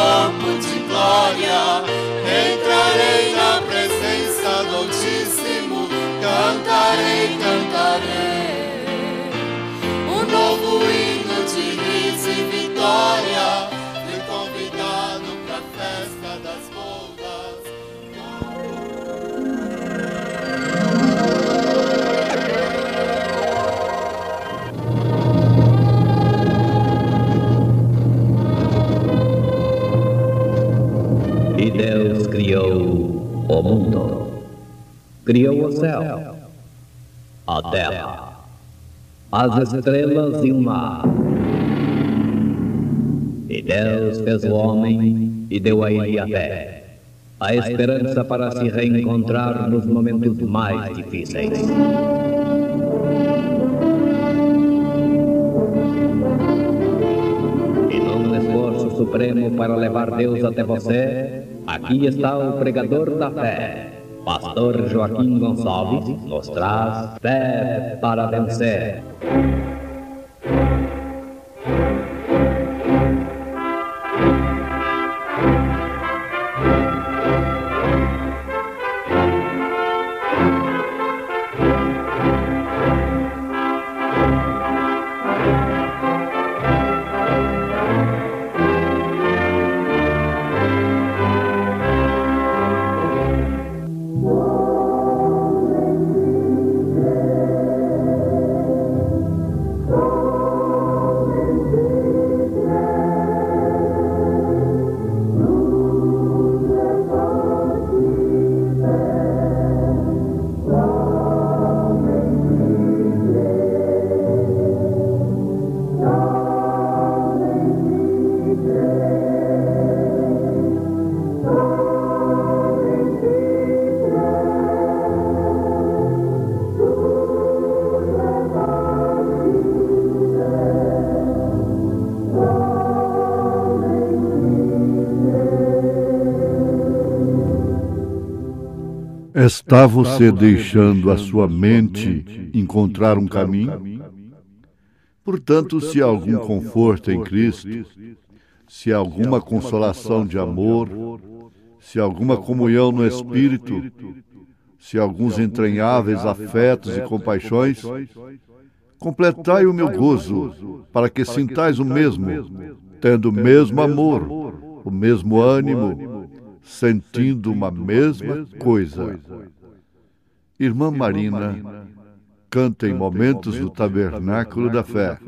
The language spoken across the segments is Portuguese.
campo de glória. Entrarei na presença do Altíssimo, cantarei, cantarei. Criou o mundo. Criou o céu, a terra, as estrelas e o mar. E Deus fez o homem e deu a ele a fé, a esperança para se reencontrar nos momentos mais difíceis. E num esforço supremo para levar Deus até você, aqui está o pregador da fé. Pastor Joaquim Gonçalves nos traz fé para vencer. Está você deixando a sua mente encontrar um caminho? Portanto, se há algum conforto em Cristo, se há alguma consolação de amor, se há alguma comunhão no Espírito, se há alguns entranháveis afetos e compaixões, completai o meu gozo, para que sintais o mesmo, tendo o mesmo amor, o mesmo ânimo, sentindo uma mesma coisa. Irmã Marina canta em momentos do tabernáculo da fé.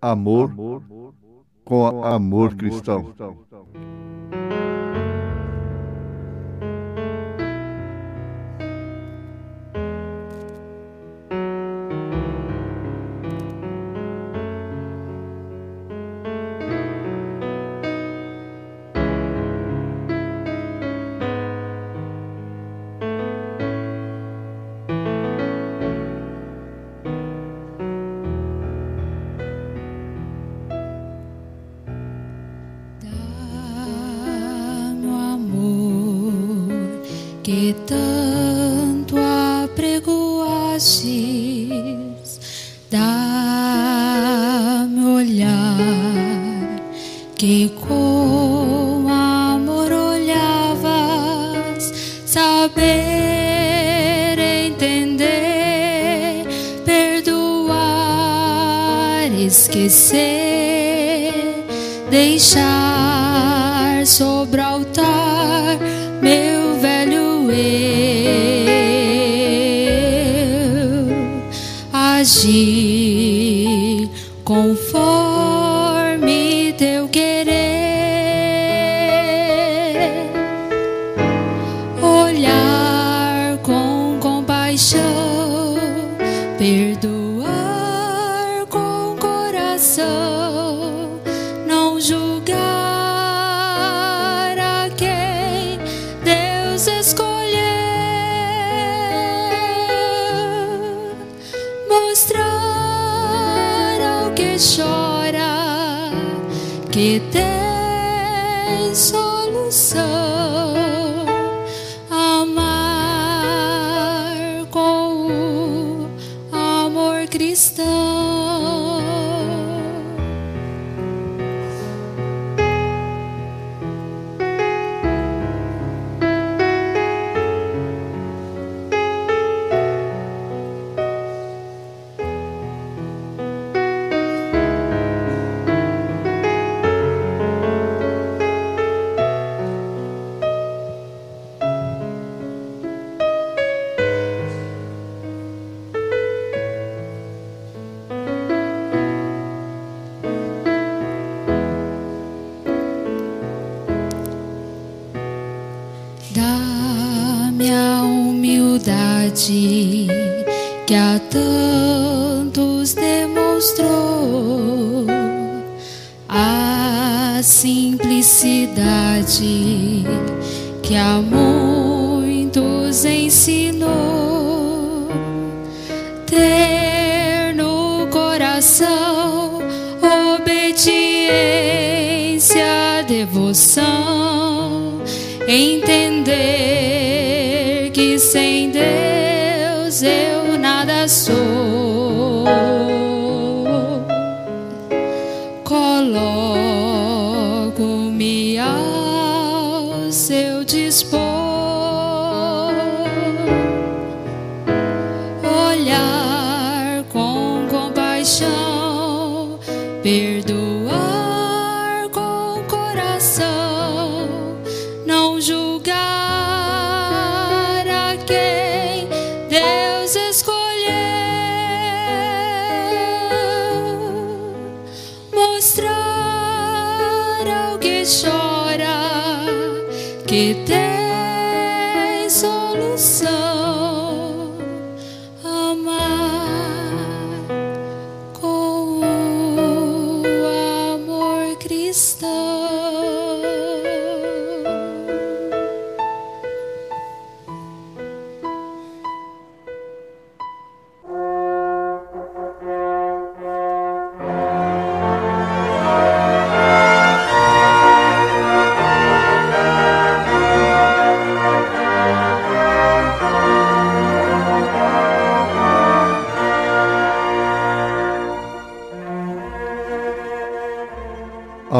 Amor com amor cristão. Que tanto apregoastes, dá-me olhar que com amor olhavas, saber entender, perdoar, esquecer, deixar que que a tantos demonstrou a simplicidade que a perdoar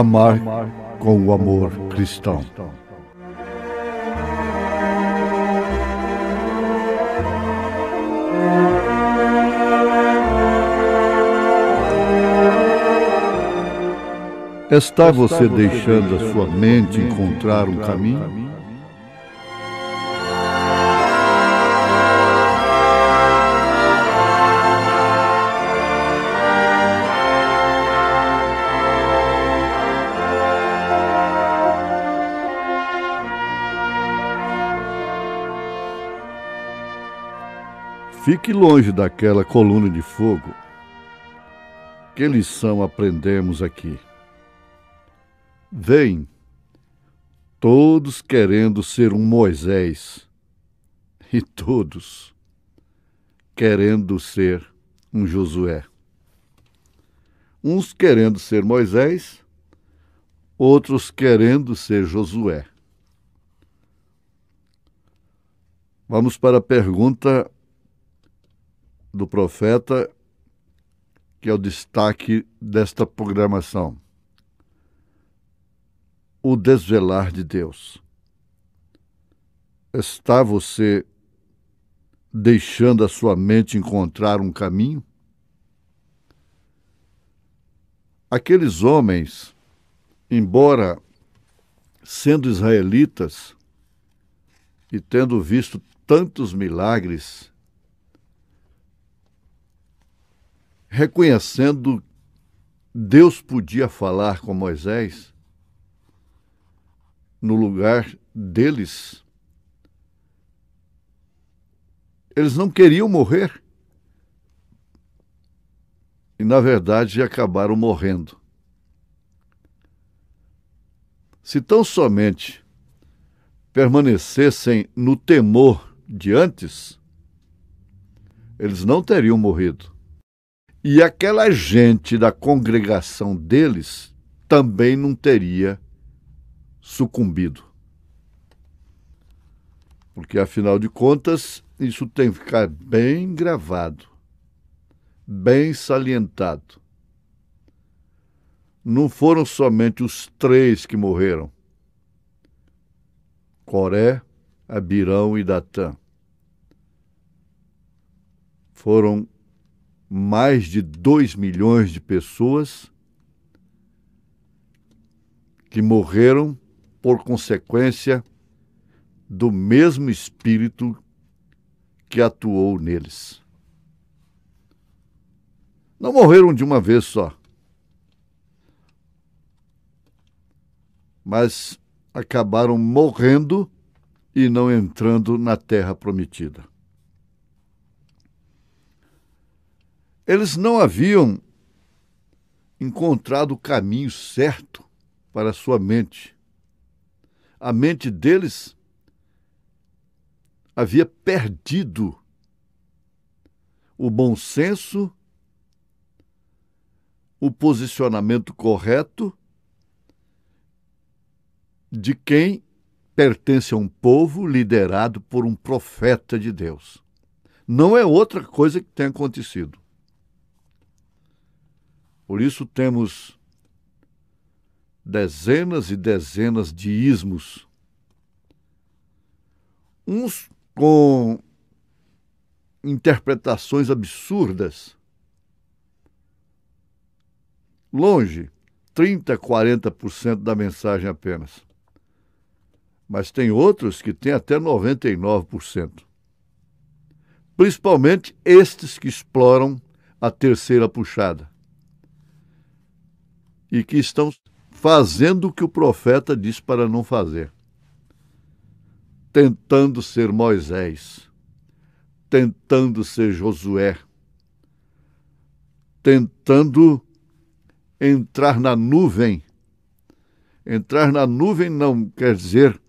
Amar com o amor cristão. Está você deixando a sua mente encontrar um caminho? Fique longe daquela coluna de fogo. Que lição aprendemos aqui? Vem, todos querendo ser um Moisés e todos querendo ser um Josué. Uns querendo ser Moisés, outros querendo ser Josué. Vamos para a pergunta do profeta, que é o destaque desta programação. O desvelar de Deus. Está você deixando a sua mente encontrar um caminho? Aqueles homens, embora sendo israelitas e tendo visto tantos milagres, reconhecendo Deus podia falar com Moisés no lugar deles. Eles não queriam morrer. E, na verdade, acabaram morrendo. Se tão somente permanecessem no temor de antes, eles não teriam morrido. E aquela gente da congregação deles também não teria sucumbido. Porque, afinal de contas, isso tem que ficar bem gravado, bem salientado. Não foram somente os três que morreram: Coré, Abirão e Datã. Foram mais de 2 milhões de pessoas que morreram por consequência do mesmo espírito que atuou neles. Não morreram de uma vez só, mas acabaram morrendo e não entrando na terra prometida. Eles não haviam encontrado o caminho certo para a sua mente. A mente deles havia perdido o bom senso, o posicionamento correto de quem pertence a um povo liderado por um profeta de Deus. Não é outra coisa que tem acontecido. Por isso temos dezenas e dezenas de ismos, uns com interpretações absurdas. Longe, 30, 40% da mensagem apenas. Mas tem outros que têm até 99%. Principalmente estes que exploram a terceira puxada e que estão fazendo o que o profeta diz para não fazer. Tentando ser Moisés, tentando ser Josué, tentando entrar na nuvem. Entrar na nuvem não quer dizer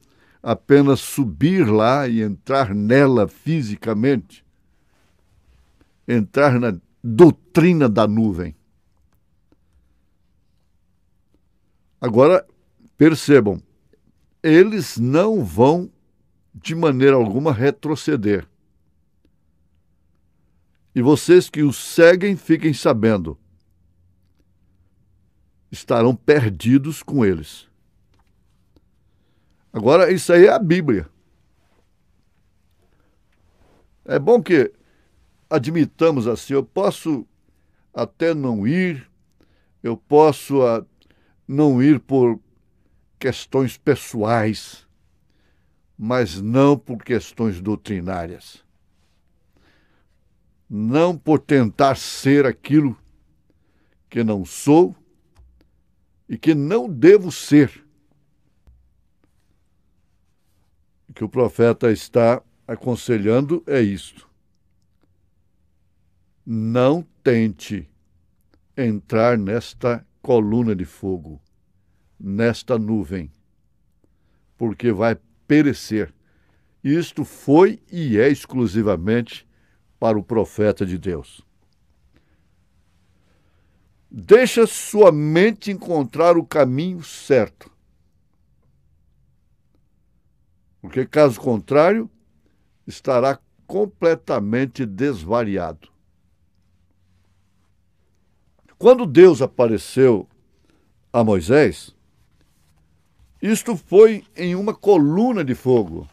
apenas subir lá e entrar nela fisicamente. Entrar na doutrina da nuvem. Agora, percebam, eles não vão de maneira alguma retroceder. E vocês que os seguem, fiquem sabendo, estarão perdidos com eles. Agora, isso aí é a Bíblia. É bom que admitamos assim: eu posso até não ir, eu posso não ir por questões pessoais, mas não por questões doutrinárias. Não por tentar ser aquilo que não sou e que não devo ser. O que o profeta está aconselhando é isto. Não tente entrar nesta coluna de fogo, nesta nuvem, porque vai perecer. Isto foi e é exclusivamente para o profeta de Deus. Deixa sua mente encontrar o caminho certo. Porque, caso contrário, estará completamente desvariado. Quando Deus apareceu a Moisés, isto foi em uma coluna de fogo.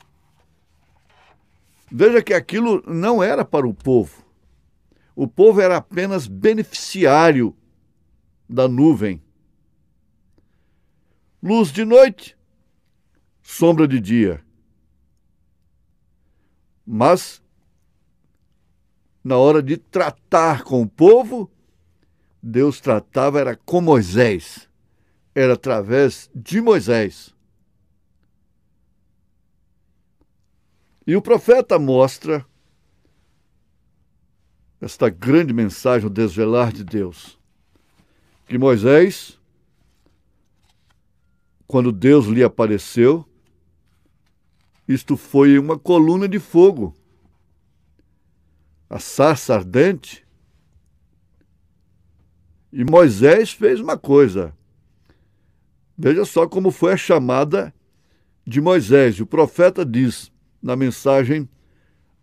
Veja que aquilo não era para o povo. O povo era apenas beneficiário da nuvem. Luz de noite, sombra de dia. Mas, na hora de tratar com o povo, Deus tratava era com Moisés, era através de Moisés. E o profeta mostra esta grande mensagem, o desvelar de Deus, que Moisés, quando Deus lhe apareceu, isto foi uma coluna de fogo. A sarça ardente e Moisés fez uma coisa. Veja só como foi a chamada de Moisés. O profeta diz na mensagem: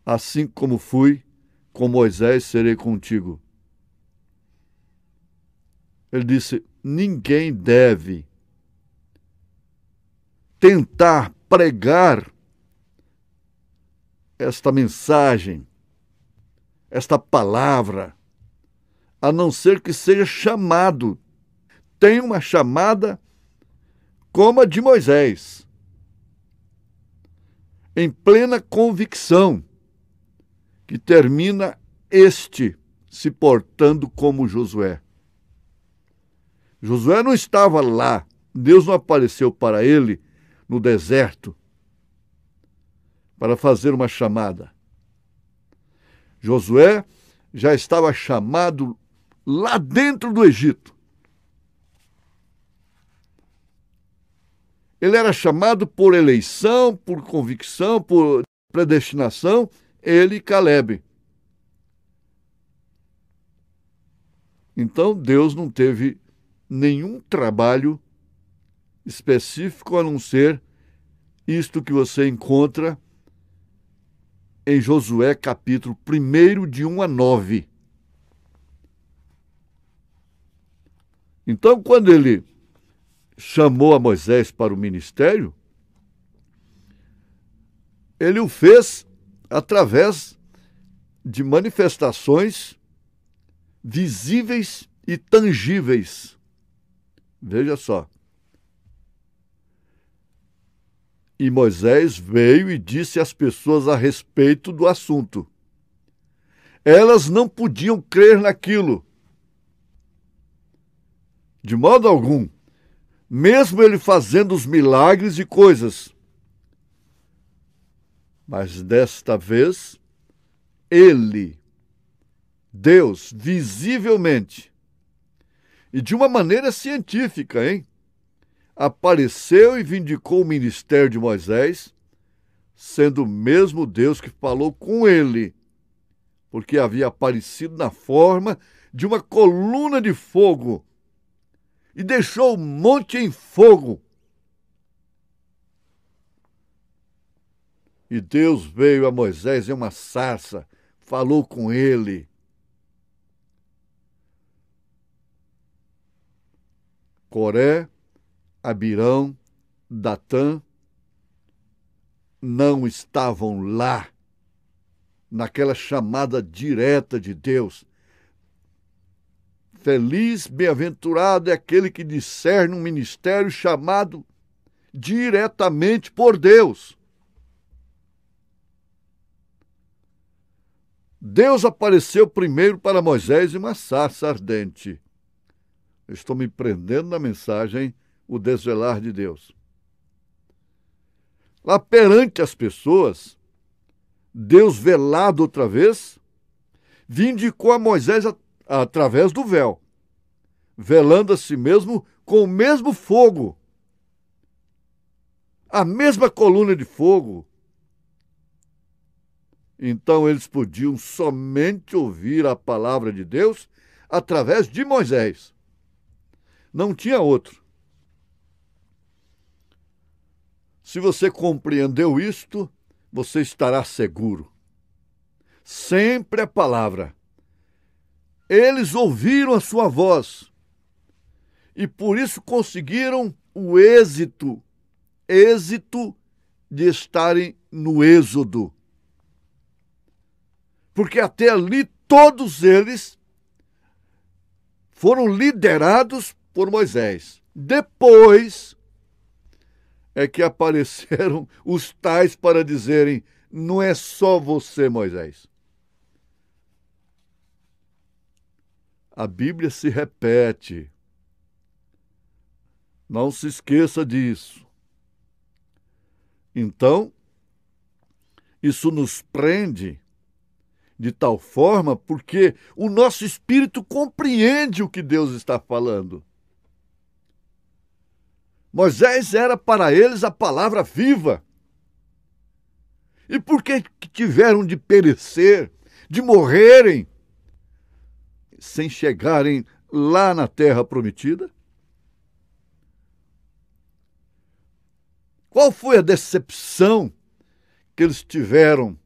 Assim como fui com Moisés, serei contigo. Ele disse: ninguém deve tentar pregar esta mensagem, esta palavra, a não ser que seja chamado. Tem uma chamada como a de Moisés, em plena convicção, que termina este se portando como Josué. Josué não estava lá, Deus não apareceu para ele no deserto. para fazer uma chamada. Josué já estava chamado lá dentro do Egito. Ele era chamado por eleição, por convicção, por predestinação, ele e Caleb. Então Deus não teve nenhum trabalho específico a não ser isto que você encontra em Josué capítulo 1, de 1 a 9. Então, quando ele chamou a Moisés para o ministério, ele o fez através de manifestações visíveis e tangíveis. Veja só. E Moisés veio e disse às pessoas a respeito do assunto. Elas não podiam crer naquilo. De modo algum, mesmo ele fazendo os milagres e coisas. Mas desta vez, ele, Deus, visivelmente, e de uma maneira científica, hein? apareceu e vindicou o ministério de Moisés, sendo o mesmo Deus que falou com ele, porque havia aparecido na forma de uma coluna de fogo e deixou o monte em fogo. E Deus veio a Moisés em uma sarça, falou com ele. Coré Abirão, Datã, não estavam lá, naquela chamada direta de Deus. Feliz, bem-aventurado é aquele que discerne um ministério chamado diretamente por Deus. Deus apareceu primeiro para Moisés em uma sarça ardente. Eu estou me prendendo na mensagem o desvelar de Deus. Lá perante as pessoas, Deus velado outra vez, vindicou a Moisés a, através do véu, velando a si mesmo com o mesmo fogo, a mesma coluna de fogo. Então eles podiam somente ouvir a palavra de Deus através de Moisés. Não tinha outro. Se você compreendeu isto, você estará seguro. Sempre a palavra. Eles ouviram a sua voz e por isso conseguiram o êxito, êxito de estarem no Êxodo. Porque até ali todos eles foram liderados por Moisés. Depois, é que apareceram os tais para dizerem: não é só você, Moisés. A Bíblia se repete. Não se esqueça disso. Então, isso nos prende de tal forma porque o nosso espírito compreende o que Deus está falando. Moisés era para eles a palavra viva. E por que tiveram de perecer, de morrerem, sem chegarem lá na terra prometida? Qual foi a decepção que eles tiveram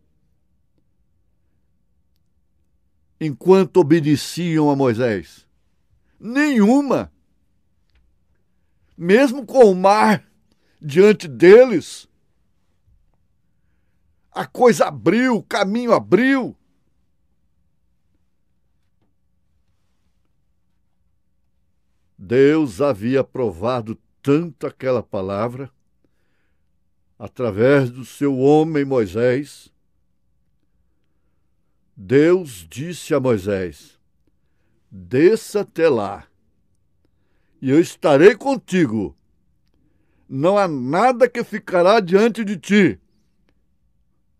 enquanto obedeciam a Moisés? Nenhuma mesmo com o mar diante deles. A coisa abriu, o caminho abriu. Deus havia provado tanto aquela palavra através do seu homem Moisés. Deus disse a Moisés: Desça até lá e eu estarei contigo. Não há nada que ficará diante de ti.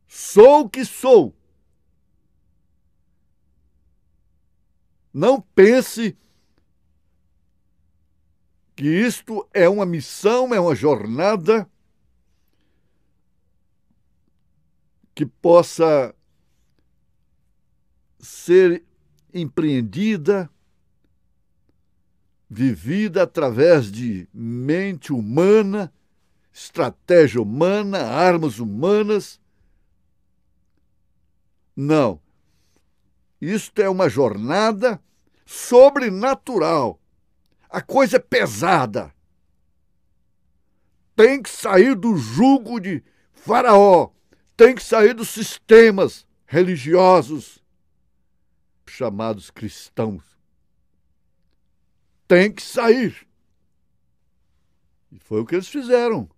Sou o que sou. Não pense que isto é uma missão, é uma jornada que possa ser empreendida, vivida através de mente humana, estratégia humana, armas humanas. Não. Isto é uma jornada sobrenatural. A coisa é pesada. Tem que sair do jugo de Faraó, tem que sair dos sistemas religiosos chamados cristãos. Tem que sair. E foi o que eles fizeram.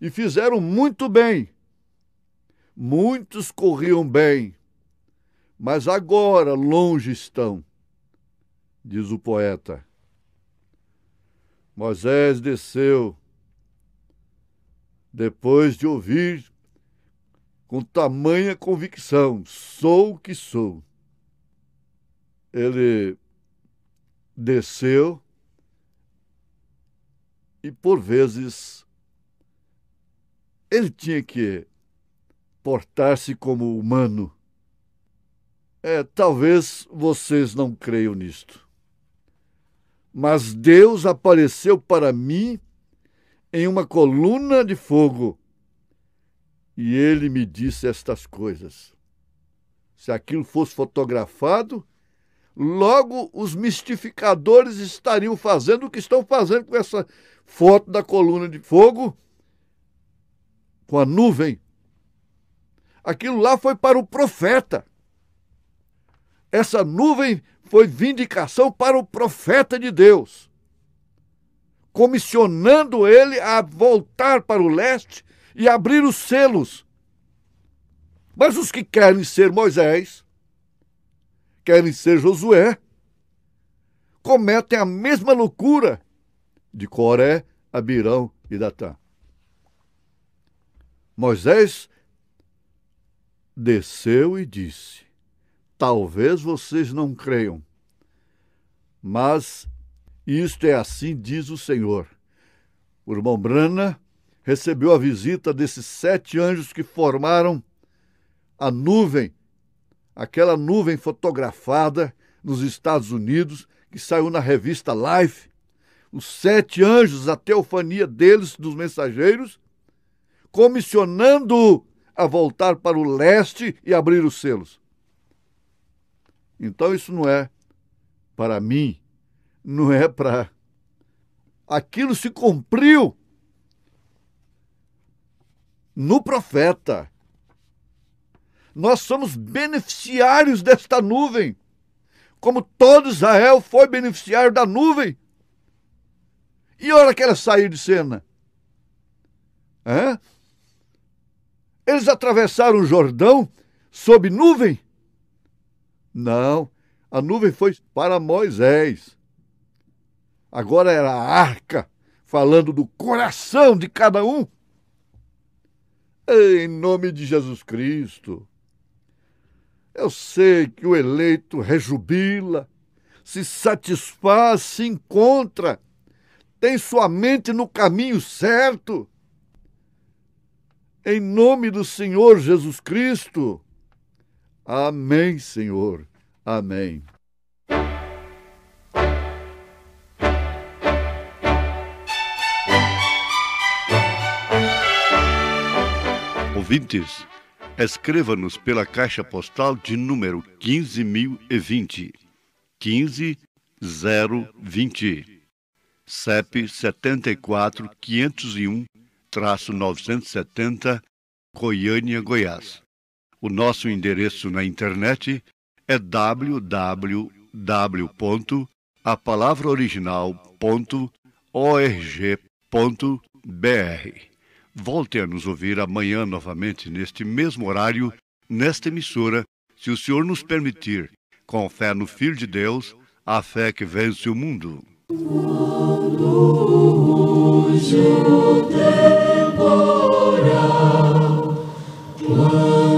E fizeram muito bem. Muitos corriam bem, mas agora longe estão, diz o poeta. Moisés desceu, depois de ouvir com tamanha convicção: sou o que sou. Ele desceu e, por vezes, ele tinha que portar-se como humano. É, talvez vocês não creiam nisto. Mas Deus apareceu para mim em uma coluna de fogo e ele me disse estas coisas. Se aquilo fosse fotografado, logo os mistificadores estariam fazendo o que estão fazendo com essa foto da coluna de fogo, com a nuvem. Aquilo lá foi para o profeta. Essa nuvem foi vindicação para o profeta de Deus, comissionando ele a voltar para o leste e abrir os selos. Mas os que querem ser Moisés, querem ser Josué, cometem a mesma loucura de Coré, Abirão e Datã. Moisés desceu e disse: Talvez vocês não creiam, mas isto é assim, diz o Senhor. O irmão Brana recebeu a visita desses sete anjos que formaram a nuvem aquela nuvem fotografada nos Estados Unidos, que saiu na revista Life, os sete anjos, a teofania deles, dos mensageiros, comissionando a voltar para o leste e abrir os selos. Então isso não é para mim, não é para. Aquilo se cumpriu no profeta nós somos beneficiários desta nuvem, como todo Israel foi beneficiário da nuvem. E a hora que ela saiu de cena? Eles atravessaram o Jordão sob nuvem? Não, a nuvem foi para Moisés. Agora era a arca, falando do coração de cada um. Em nome de Jesus Cristo. Eu sei que o eleito rejubila, se satisfaz, se encontra, tem sua mente no caminho certo. Em nome do Senhor Jesus Cristo. Amém, Senhor. Amém. Ouvintes, Escreva-nos pela caixa postal de número 15020, 15020, CEP 74 501 970, Goiânia, Goiás. O nosso endereço na internet é www.apalavraoriginal.org.br. Volte a nos ouvir amanhã novamente neste mesmo horário, nesta emissora, se o Senhor nos permitir, com fé no Filho de Deus, a fé que vence o mundo. Quando